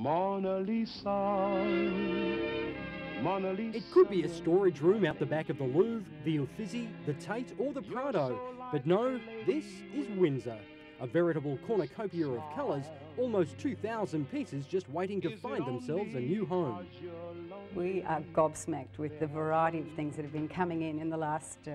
Mona Lisa. Mona Lisa. It could be a storage room out the back of the Louvre, the Uffizi, the Tate, or the Prado. But no, this is Windsor. A veritable cornucopia of colours, almost 2,000 pieces just waiting to find themselves a new home. We are gobsmacked with the variety of things that have been coming in in the last uh,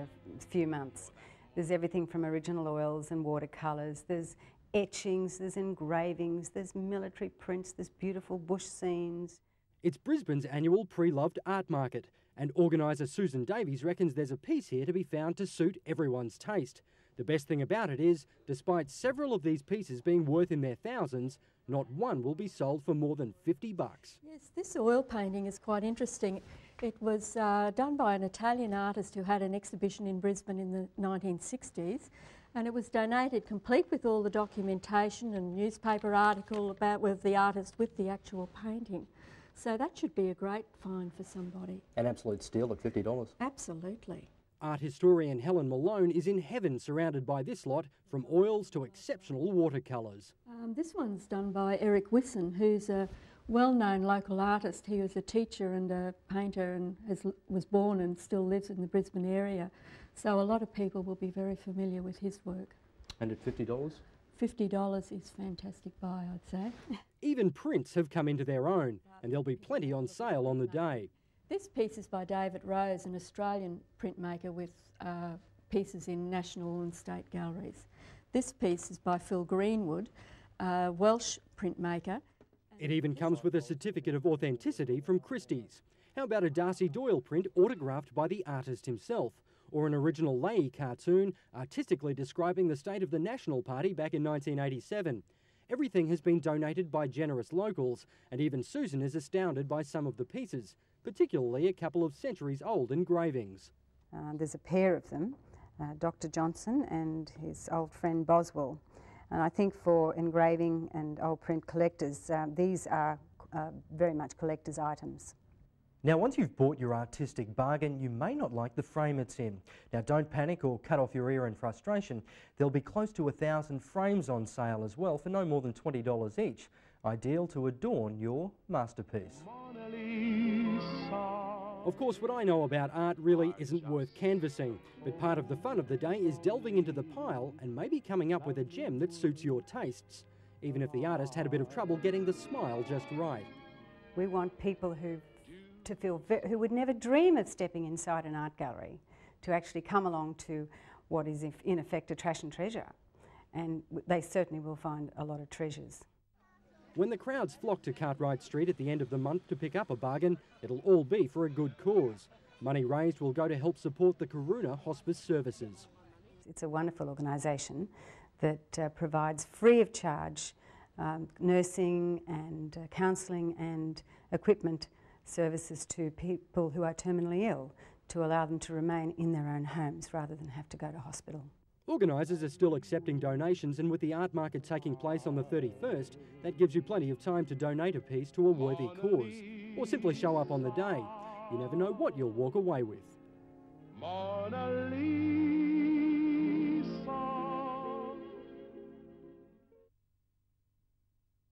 few months. There's everything from original oils and watercolours, there's etchings, there's engravings, there's military prints, there's beautiful bush scenes. It's Brisbane's annual pre-loved art market, and organiser Susan Davies reckons there's a piece here to be found to suit everyone's taste. The best thing about it is, despite several of these pieces being worth in their thousands, not one will be sold for more than 50 bucks. Yes, this oil painting is quite interesting. It was uh, done by an Italian artist who had an exhibition in Brisbane in the 1960s and it was donated complete with all the documentation and newspaper article about with the artist with the actual painting. So that should be a great find for somebody. An absolute steal at $50. Absolutely. Art historian Helen Malone is in heaven surrounded by this lot, from oils to exceptional watercolours. Um, this one's done by Eric Wisson, who's a well-known local artist. He was a teacher and a painter and has, was born and still lives in the Brisbane area. So a lot of people will be very familiar with his work. And at $50? $50 is fantastic buy, I'd say. Even prints have come into their own, and there'll be plenty on sale on the day. This piece is by David Rose, an Australian printmaker with uh, pieces in national and state galleries. This piece is by Phil Greenwood, a Welsh printmaker. It even comes with a certificate of authenticity from Christie's. How about a D'Arcy Doyle print autographed by the artist himself? Or an original Leahy cartoon artistically describing the state of the National Party back in 1987? Everything has been donated by generous locals, and even Susan is astounded by some of the pieces, particularly a couple of centuries old engravings. Uh, there's a pair of them, uh, Dr. Johnson and his old friend Boswell. And I think for engraving and old print collectors, uh, these are uh, very much collector's items. Now, once you've bought your artistic bargain, you may not like the frame it's in. Now, don't panic or cut off your ear in frustration. There'll be close to a thousand frames on sale as well for no more than $20 each, ideal to adorn your masterpiece. Of course, what I know about art really isn't worth canvassing, but part of the fun of the day is delving into the pile and maybe coming up with a gem that suits your tastes, even if the artist had a bit of trouble getting the smile just right. We want people who to feel who would never dream of stepping inside an art gallery to actually come along to what is in effect a trash and treasure, and they certainly will find a lot of treasures. When the crowds flock to Cartwright Street at the end of the month to pick up a bargain, it'll all be for a good cause. Money raised will go to help support the Karuna Hospice Services. It's a wonderful organisation that uh, provides free of charge um, nursing and uh, counselling and equipment services to people who are terminally ill to allow them to remain in their own homes rather than have to go to hospital. Organisers are still accepting donations, and with the art market taking place on the 31st, that gives you plenty of time to donate a piece to a worthy cause, or simply show up on the day. You never know what you'll walk away with.